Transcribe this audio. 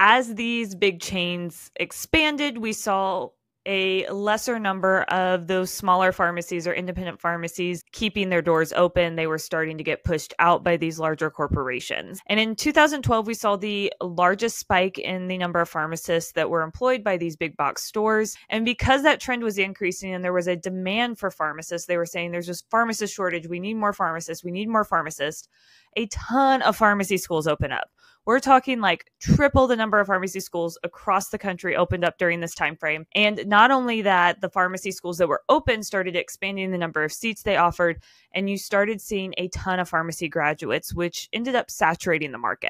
as these big chains expanded, we saw a lesser number of those smaller pharmacies or independent pharmacies keeping their doors open. They were starting to get pushed out by these larger corporations. And in 2012, we saw the largest spike in the number of pharmacists that were employed by these big box stores. And because that trend was increasing and there was a demand for pharmacists, they were saying there's just pharmacist shortage. We need more pharmacists. We need more pharmacists. A ton of pharmacy schools open up. We're talking like triple the number of pharmacy schools across the country opened up during this time frame. And not only that, the pharmacy schools that were open started expanding the number of seats they offered, and you started seeing a ton of pharmacy graduates, which ended up saturating the market.